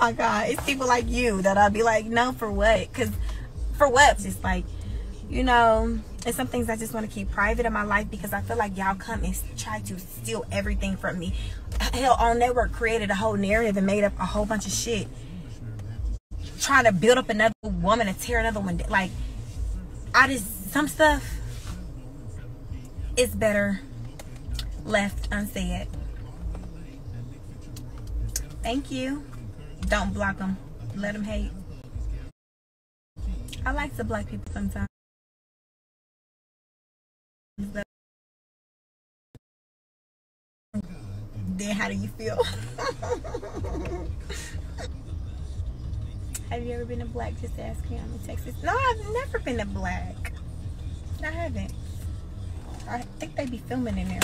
my god, it's people like you that I'll be like, no, for what? Because for what? Just like, you know, it's some things I just want to keep private in my life because I feel like y'all come and try to steal everything from me. Hell, OWN network created a whole narrative and made up a whole bunch of shit, trying to build up another woman and tear another one. down. Like, I just some stuff is better left unsaid. Thank you. Don't block them. Let them hate. I like to block people sometimes. Then how do you feel? Have you ever been to black? Just ask me. I'm in Texas. No, I've never been to black. I haven't. I think they be filming in there.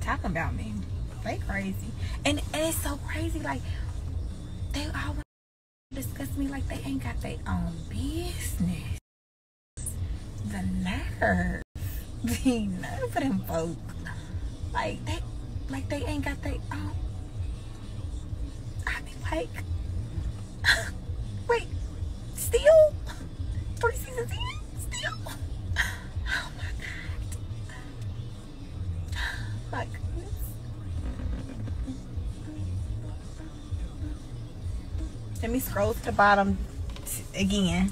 Talking about me. They crazy. And, and it's so crazy. Like, they always discuss me like they ain't got their own business. The nerve. The nerve of them folk. Like, they, like they ain't got their own. I be like, Let me scroll to the bottom again.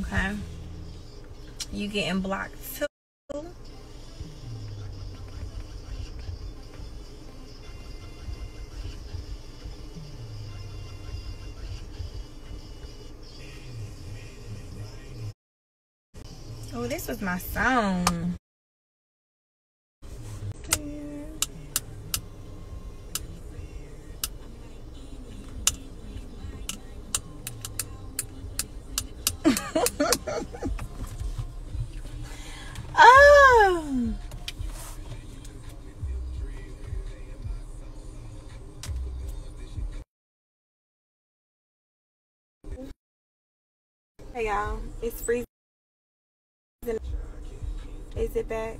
Okay. You getting blocked too? Oh, this was my song. oh. Hey y'all, it's freezing. Is it back?